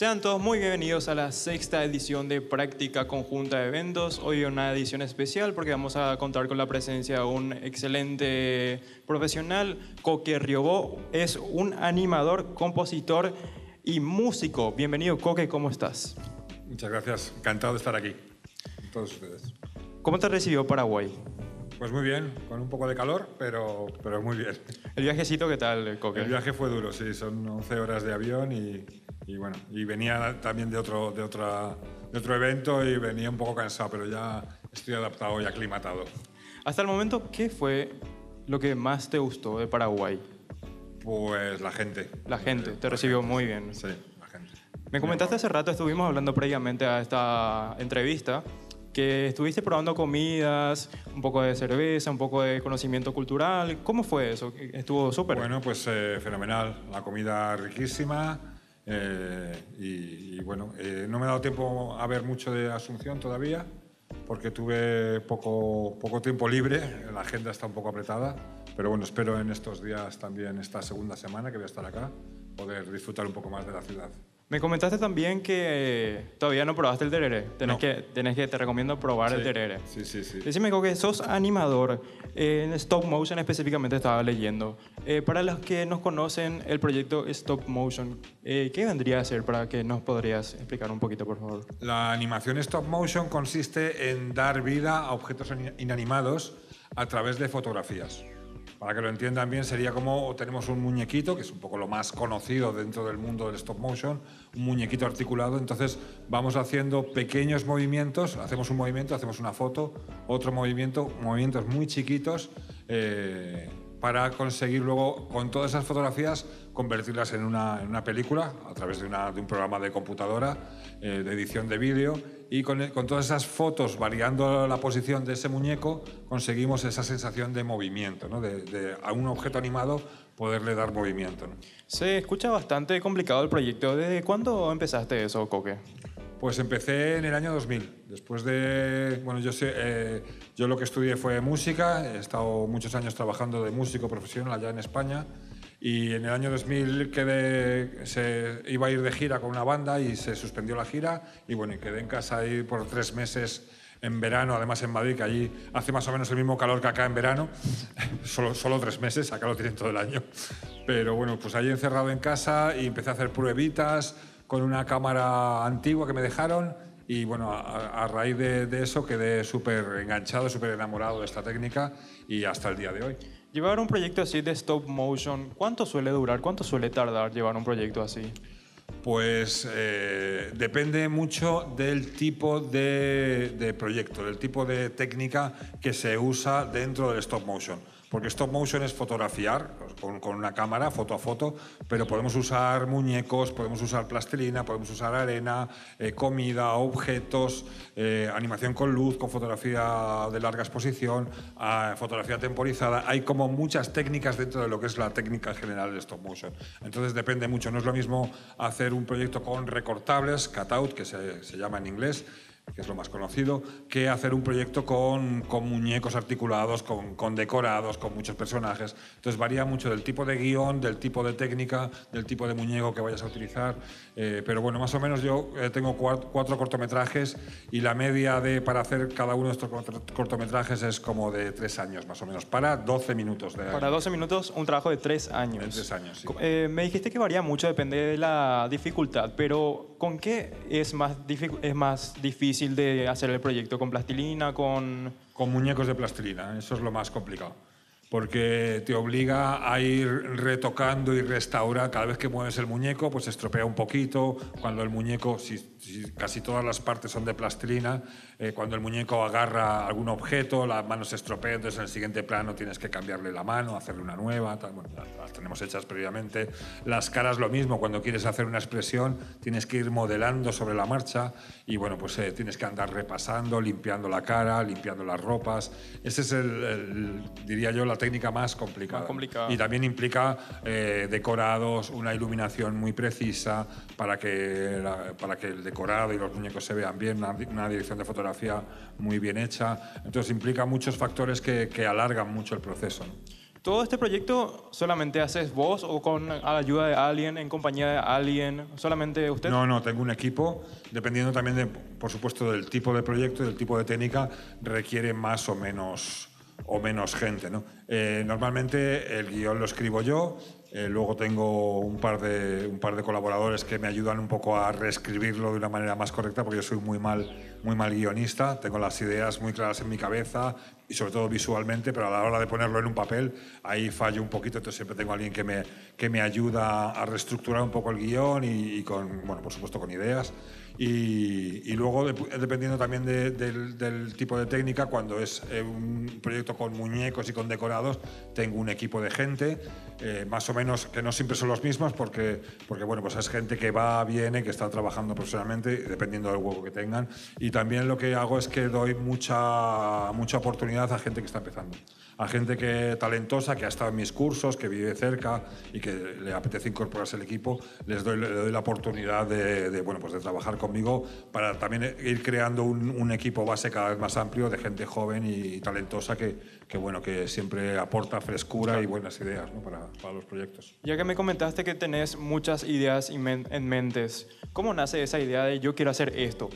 Sean todos muy bienvenidos a la sexta edición de Práctica Conjunta de Eventos. Hoy una edición especial porque vamos a contar con la presencia de un excelente profesional. Coque Riobó es un animador, compositor y músico. Bienvenido, Coque, ¿cómo estás? Muchas gracias, encantado de estar aquí todos ustedes. ¿Cómo te recibió Paraguay? Pues muy bien, con un poco de calor, pero, pero muy bien. ¿El viajecito qué tal, Coque? El viaje fue duro, sí, son 11 horas de avión y, y bueno, y venía también de otro, de, otra, de otro evento y venía un poco cansado, pero ya estoy adaptado y aclimatado. Hasta el momento, ¿qué fue lo que más te gustó de Paraguay? Pues la gente. La gente, te la recibió gente, muy bien. Sí, la gente. Me comentaste hace rato, estuvimos hablando previamente a esta entrevista, que estuviste probando comidas, un poco de cerveza, un poco de conocimiento cultural. ¿Cómo fue eso? Estuvo súper. Bueno, pues eh, fenomenal. La comida riquísima. eh, y, y bueno, eh, no me he dado tiempo a ver mucho de Asunción todavía, porque tuve poco, poco tiempo libre. La agenda está un poco apretada. Pero bueno, espero en estos días también, esta segunda semana que voy a estar acá, poder disfrutar un poco más de la ciudad. Me comentaste también que eh, todavía no probaste el tereré. Tenés, No. que, tenés que, te recomiendo probar el Sí, tereré. Sí, sí, sí. Decime, que sos animador, eh, en stop motion específicamente estaba leyendo. Eh, para los que nos conocen el proyecto Stop Motion, eh, ¿qué vendría a ser para que nos podrías explicar un poquito, por favor? La animación stop motion consiste en dar vida a objetos in- inanimados a través de fotografías. Para que lo entiendan bien, sería como tenemos un muñequito, que es un poco lo más conocido dentro del mundo del stop motion, un muñequito articulado, entonces vamos haciendo pequeños movimientos, hacemos un movimiento, hacemos una foto, otro movimiento, movimientos muy chiquitos, eh, para conseguir luego, con todas esas fotografías, convertirlas en una, en una película a través de, una- de un programa de computadora eh, de edición de vídeo y con, con todas esas fotos, variando la posición de ese muñeco, conseguimos esa sensación de movimiento, ¿no? de, de a un objeto animado poderle dar movimiento. ¿no? Se escucha bastante complicado el proyecto. ¿Desde cuándo empezaste eso, Coque? Pues empecé en el año 2000. Después de. Bueno, yo, sé, eh, yo lo que estudié fue música. He estado muchos años trabajando de músico profesional allá en España. Y en el año 2000 quedé, se iba a ir de gira con una banda y se suspendió la gira. Y bueno, y quedé en casa ahí por tres meses en verano, además en Madrid, que allí hace más o menos el mismo calor que acá en verano. solo, solo tres meses, acá lo tienen todo el año. Pero bueno, pues allí encerrado en casa y empecé a hacer pruebitas con una cámara antigua que me dejaron y bueno, a, a raíz de, de eso quedé súper enganchado, súper enamorado de esta técnica y hasta el día de hoy. Llevar un proyecto así de stop motion, ¿cuánto suele durar? ¿Cuánto suele tardar llevar un proyecto así? Pues eh, depende mucho del tipo de, de proyecto, del tipo de técnica que se usa dentro del stop motion. Porque stop motion es fotografiar con, una cámara, foto a foto, pero podemos usar muñecos, podemos usar plastilina, podemos usar arena, eh, comida, objetos, eh, animación con luz, con fotografía de larga exposición, ah, fotografía temporizada. Hay como muchas técnicas dentro de lo que es la técnica general de stop motion. Entonces depende mucho. No es lo mismo hacer un proyecto con recortables, cutout, que se, se llama en inglés, que es lo más conocido, que hacer un proyecto con, con muñecos articulados, con, con decorados, con muchos personajes. Entonces varía mucho del tipo de guion, del tipo de técnica, del tipo de muñeco que vayas a utilizar. Eh, pero bueno, más o menos yo eh, tengo cuat- cuatro cortometrajes y la media de, para hacer cada uno de estos cuatro cortometrajes es como de tres años, más o menos, para 12 minutos de Para 12 minutos, un trabajo de tres años. De tres años, sí. Eh, me dijiste que varía mucho, depende de la dificultad, pero ¿con qué es más, es más difícil de hacer el proyecto? ¿Con plastilina? ¿Con...? con muñecos de plastilina. Eso es lo más complicado. Porque te obliga a ir retocando y restaurar. Cada vez que mueves el muñeco, pues estropea un poquito. Cuando el muñeco, si, si casi todas las partes son de plastilina, eh, cuando el muñeco agarra algún objeto, la mano se estropea, entonces en el siguiente plano tienes que cambiarle la mano, hacerle una nueva. tal. Bueno, las, tenemos hechas previamente. Las caras lo mismo. Cuando quieres hacer una expresión, tienes que ir modelando sobre la marcha y bueno, pues eh, tienes que andar repasando, limpiando la cara, limpiando las ropas. Ese es el, el, diría yo, la técnica más complicada. Más complicada. Y también implica eh, decorados, una iluminación muy precisa para que, la- para que el decorado y los muñecos se vean bien, una, una dirección de fotografía muy bien hecha. Entonces implica muchos factores que, que alargan mucho el proceso. ¿no? ¿Todo este proyecto solamente haces vos o con la ayuda de alguien, en compañía de alguien? ¿Solamente usted? No, no, tengo un equipo, dependiendo también, de, por supuesto, del tipo de proyecto y del tipo de técnica, requiere más o menos, o menos gente. ¿no? Eh, normalmente el guion lo escribo yo, eh, luego tengo un par, de, un par de colaboradores que me ayudan un poco a reescribirlo de una manera más correcta, porque yo soy muy mal, muy mal guionista, tengo las ideas muy claras en mi cabeza y sobre todo visualmente, pero a la hora de ponerlo en un papel, ahí fallo un poquito, entonces siempre tengo alguien que me, que me ayuda a reestructurar un poco el guion y, y con, bueno, por supuesto, con ideas. Y, y luego, de- dependiendo también de- del, del tipo de técnica, cuando es eh, un proyecto con muñecos y con decorados, tengo un equipo de gente, eh, más o menos, que no siempre son los mismos, porque, porque bueno, pues es gente que va, viene, que está trabajando profesionalmente, dependiendo del hueco que tengan. Y también lo que hago es que doy mucha, mucha oportunidad a gente que está empezando. A gente que talentosa, que ha estado en mis cursos, que vive cerca y que le apetece incorporarse al equipo, les doy, le doy la oportunidad de, de, bueno, pues de trabajar conmigo para también ir creando un, un equipo base cada vez más amplio de gente joven y talentosa que, que, bueno, que siempre aporta frescura y buenas ideas ¿no? para, para los proyectos. Ya que me comentaste que tenés muchas ideas en mentes, ¿cómo nace esa idea de yo quiero hacer esto?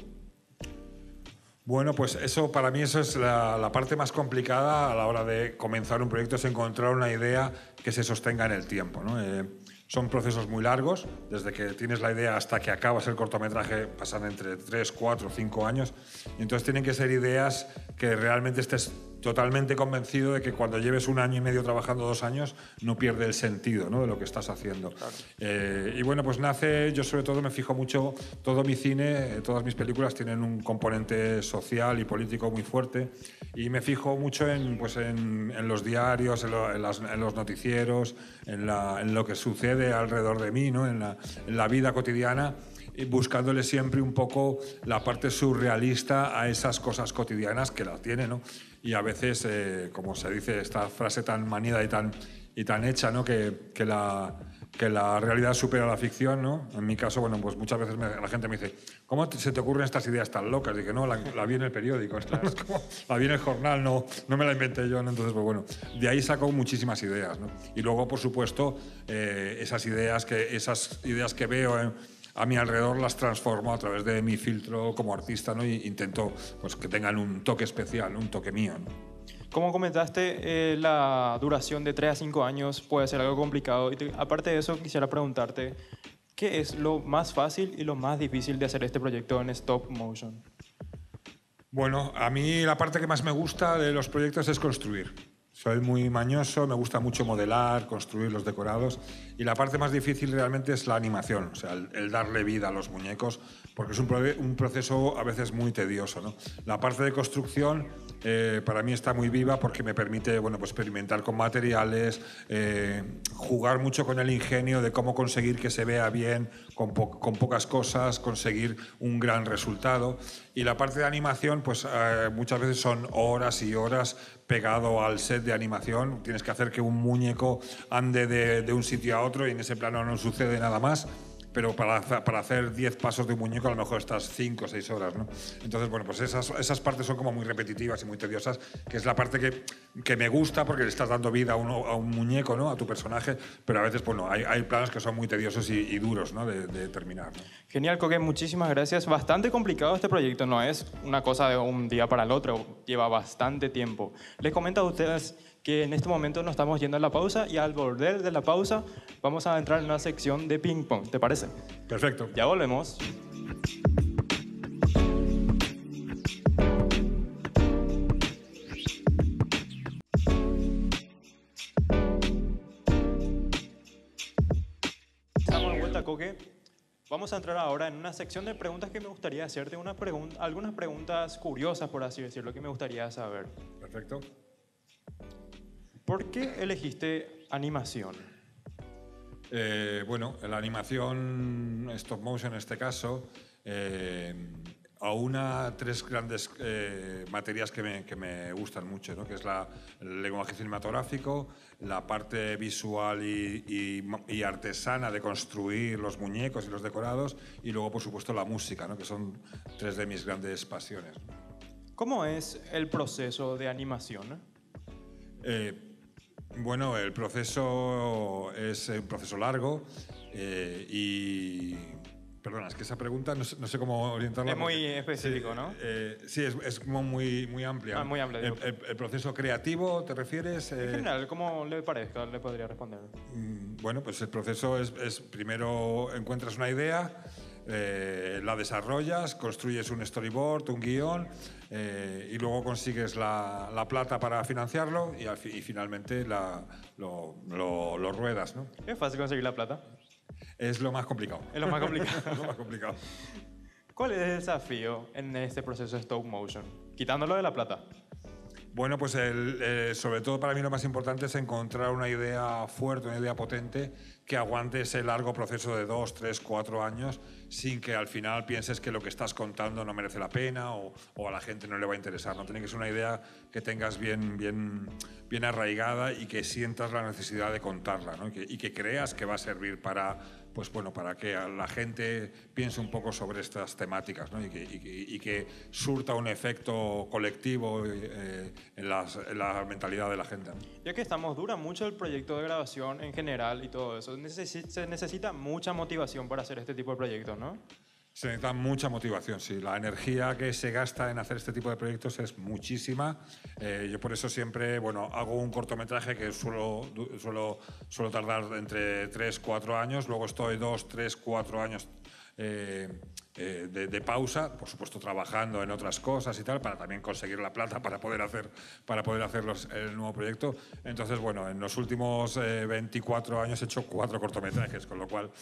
Bueno, pues eso para mí eso es la, la parte más complicada a la hora de comenzar un proyecto, es encontrar una idea que se sostenga en el tiempo. ¿no? Eh, son procesos muy largos, desde que tienes la idea hasta que acabas el cortometraje pasan entre 3, 4, 5 años. Y entonces tienen que ser ideas que realmente estés totalmente convencido de que cuando lleves un año y medio trabajando dos años no pierde el sentido ¿no? de lo que estás haciendo. Eh, y bueno, pues nace, yo sobre todo me fijo mucho, todo mi cine, eh, todas mis películas tienen un componente social y político muy fuerte y me fijo mucho en, pues en, en los diarios, en, lo- en las- en los noticieros, en, la- en lo que sucede alrededor de mí, ¿no? en, la, en la vida cotidiana buscándole siempre un poco la parte surrealista a esas cosas cotidianas que las tiene, ¿no? Y a veces, eh, como se dice, esta frase tan manida y tan, y tan hecha, ¿no? Que, que la, que la realidad supera la ficción, ¿no? En mi caso, bueno, pues muchas veces me- la gente me dice, ¿cómo te- se te ocurren estas ideas tan locas? Dije, no, la, la vi en el periódico, no como- la vi en el jornal, no, no me la inventé yo, ¿no? Entonces, pues bueno, de ahí saco muchísimas ideas, ¿no? Y luego, por supuesto, eh, esas ideas que, esas ideas que veo en- a mi alrededor las transformo a través de mi filtro como artista, ¿no? Y intento pues, que tengan un toque especial, un toque mío, ¿no? Como comentaste, eh, la duración de 3 a 5 años puede ser algo complicado. Y te- aparte de eso, quisiera preguntarte, ¿qué es lo más fácil y lo más difícil de hacer este proyecto en stop motion? Bueno, a mí la parte que más me gusta de los proyectos es construir. Soy muy mañoso, me gusta mucho modelar, construir los decorados y la parte más difícil realmente es la animación, o sea, el, darle vida a los muñecos, porque es un, pro- un proceso a veces muy tedioso. La parte de construcción eh, para mí está muy viva porque me permite bueno, pues experimentar con materiales, eh, jugar mucho con el ingenio de cómo conseguir que se vea bien con pocas cosas, conseguir un gran resultado. Y la parte de animación, pues eh, muchas veces son horas y horas pegado al set de animación. Tienes que hacer que un muñeco ande de, de un sitio a otro y en ese plano no sucede nada más. Pero para, para hacer 10 pasos de un muñeco a lo mejor estás 5 o 6 horas, ¿no? Entonces, bueno, pues esas, esas partes son como muy repetitivas y muy tediosas, que es la parte que, que me gusta porque le estás dando vida a, uno, a un muñeco, ¿no? A tu personaje, pero a veces, bueno, hay, hay planos que son muy tediosos y, duros, ¿no? De, terminar. Genial, Coque, muchísimas gracias. Bastante complicado este proyecto, no es una cosa de un día para el otro, lleva bastante tiempo. Les comento a ustedes que en este momento nos estamos yendo a la pausa y al volver de la pausa vamos a entrar en una sección de ping pong, ¿te parece? Perfecto. Ya volvemos. Estamos de vuelta, Coque. Vamos a entrar ahora en una sección de preguntas que me gustaría hacerte, una pregun- algunas preguntas curiosas, por así decirlo, que me gustaría saber. Perfecto. ¿Por qué elegiste animación? Eh, bueno, la animación stop motion en este caso, eh, a una tres grandes eh, materias que me, que me, gustan mucho, ¿no? que es la, el lenguaje cinematográfico, la parte visual y, y, artesana de construir los muñecos y los decorados, y luego, por supuesto, la música, ¿no? que son tres de mis grandes pasiones. ¿Cómo es el proceso de animación? Eh, bueno, el proceso es un proceso largo eh, y Perdona, es que esa pregunta no sé, cómo orientarla. Es muy específico, ¿no? Eh, sí, es, es, como muy, muy amplia. Ah, muy amplia. El, proceso creativo, ¿te refieres? En general, ¿cómo le parezca? Le podría responder. Mm, bueno, pues el proceso es, es primero encuentras una idea, eh, la desarrollas, construyes un storyboard, un guion, eh, y luego consigues la, la, plata para financiarlo y, y finalmente la, lo, lo, lo, ruedas. ¿no? ¿Es fácil conseguir la plata? Es lo más complicado. Es lo más complicado. lo más complicado. ¿Cuál es el desafío en este proceso de stop motion? Quitándolo de la plata. Bueno, pues el, eh, sobre todo para mí lo más importante es encontrar una idea fuerte, una idea potente que aguante ese largo proceso de dos, tres, cuatro años sin que al final pienses que lo que estás contando no merece la pena o, a la gente no le va a interesar. No tiene que ser una idea que tengas bien, bien, bien arraigada y que sientas la necesidad de contarla ¿no? y que creas que va a servir para pues bueno, para que la gente piense un poco sobre estas temáticas ¿no? y, que, surta un efecto colectivo eh, en, la mentalidad de la gente. Ya que estamos, dura mucho el proyecto de grabación en general y todo eso. se necesita mucha motivación para hacer este tipo de proyectos, ¿no? Se necesita mucha motivación, sí. La energía que se gasta en hacer este tipo de proyectos es muchísima. Eh, yo por eso siempre, bueno, hago un cortometraje que suelo, suelo, suelo tardar entre 3, 4 años, luego estoy 2, 3, 4 años eh, eh, de, pausa, por supuesto trabajando en otras cosas y tal, para también conseguir la plata para poder hacer, para poder hacer el nuevo proyecto. Entonces, bueno, en los últimos 24 años he hecho cuatro cortometrajes, con lo cual,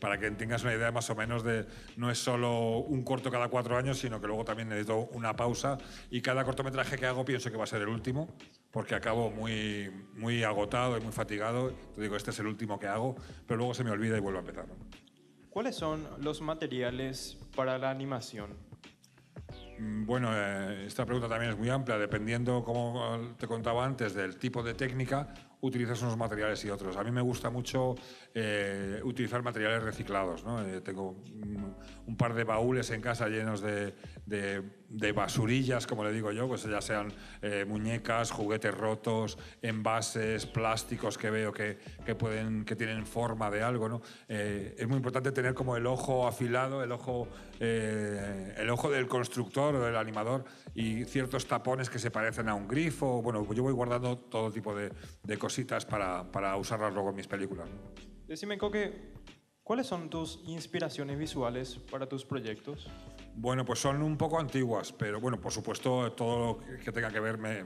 para que tengas una idea más o menos de, no es solo un corto cada cuatro años, sino que luego también necesito una pausa y cada cortometraje que hago pienso que va a ser el último, porque acabo muy, muy agotado y muy fatigado. Te digo, este es el último que hago, pero luego se me olvida y vuelvo a empezar. ¿Cuáles son los materiales para la animación? Mm, bueno, eh, esta pregunta también es muy amplia, dependiendo, como te contaba antes, del tipo de técnica utilizas unos materiales y otros. A mí me gusta mucho eh, utilizar materiales reciclados. ¿no? Eh, tengo un, par de baúles en casa llenos de, de, basurillas, como le digo yo, pues ya sean eh, muñecas, juguetes rotos, envases, plásticos que veo que, que, pueden, que tienen forma de algo. ¿no? es muy importante tener como el ojo afilado, el ojo, el ojo del constructor o del animador y ciertos tapones que se parecen a un grifo. Bueno, yo voy guardando todo tipo de, de cosas para, para usarlas luego en mis películas. Decime, Coque, ¿cuáles son tus inspiraciones visuales para tus proyectos? Bueno, pues son un poco antiguas, pero bueno, por supuesto, todo lo que tenga que ver, me,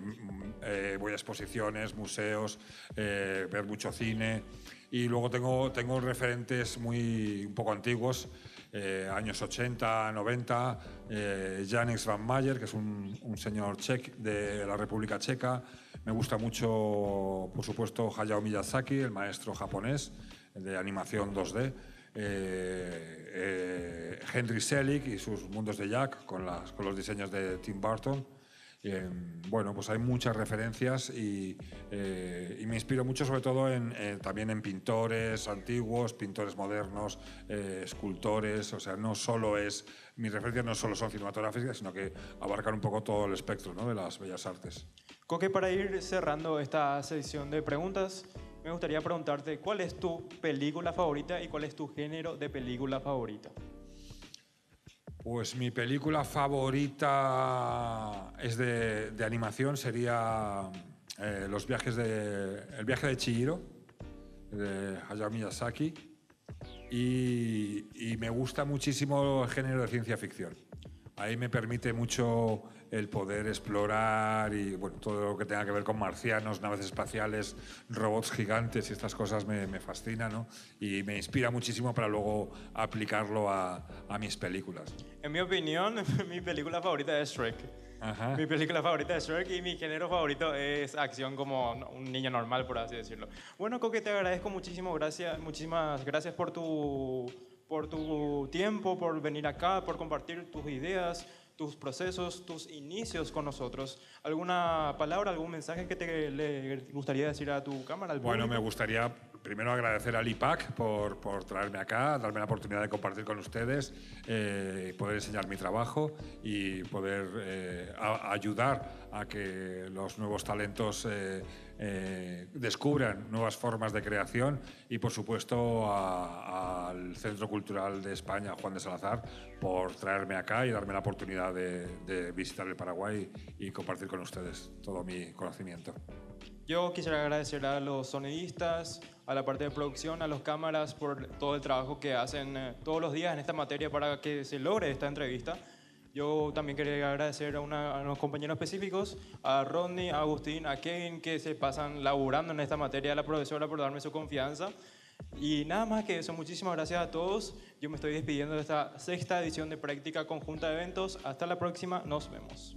eh, voy a exposiciones, museos, eh, ver mucho cine y luego tengo, tengo referentes muy un poco antiguos, eh, años 80, 90, eh, Janis Van Mayer, que es un, un señor cheque de la República Checa, me gusta mucho, por supuesto, Hayao Miyazaki, el maestro japonés de animación 2D. Eh, eh, Henry Selick y sus mundos de Jack con, los diseños de Tim Burton. Eh, bueno, pues hay muchas referencias y, y, me inspiro mucho sobre todo en, también en pintores antiguos, pintores modernos, escultores, o sea, no solo es, mis referencias no solo son cinematográficas, sino que abarcan un poco todo el espectro ¿no? de las bellas artes. Coque, para ir cerrando esta sesión de preguntas, me gustaría preguntarte cuál es tu película favorita y cuál es tu género de película favorita. Pues mi película favorita es de, animación, sería eh, los viajes de, El viaje de Chihiro, de Hayao Miyazaki, y, y me gusta muchísimo el género de ciencia ficción. Ahí me permite mucho el poder explorar y bueno, todo lo que tenga que ver con marcianos, naves espaciales, robots gigantes y estas cosas me, me fascinan ¿no? y me inspira muchísimo para luego aplicarlo a, a, mis películas. En mi opinión, mi película favorita es Shrek. Mi película favorita es Shrek y mi género favorito es acción como un niño normal, por así decirlo. Bueno, Coque, te agradezco muchísimo, gracias, muchísimas gracias por tu, por tu tiempo, por venir acá, por compartir tus ideas tus procesos, tus inicios con nosotros. ¿Alguna palabra, algún mensaje que te le gustaría decir a tu cámara? Al bueno, me gustaría primero agradecer al IPAC por, por traerme acá, darme la oportunidad de compartir con ustedes, eh, poder enseñar mi trabajo y poder eh, a- ayudar a que los nuevos talentos eh, eh, descubran nuevas formas de creación y, por supuesto, al Centro Cultural de España, Juan de Salazar, por traerme acá y darme la oportunidad de, de visitar el Paraguay y compartir con ustedes todo mi conocimiento. Yo quisiera agradecer a los sonidistas, a la parte de producción, a los cámaras por todo el trabajo que hacen eh, todos los días en esta materia para que se logre esta entrevista. Yo también quería agradecer a, una- a unos compañeros específicos, a Rodney, a Agustín, a Kevin, que se pasan laburando en esta materia, a la profesora por darme su confianza. Y nada más que eso, muchísimas gracias a todos. Yo me estoy despidiendo de esta sexta edición de Práctica Conjunta de Eventos. Hasta la próxima, nos vemos.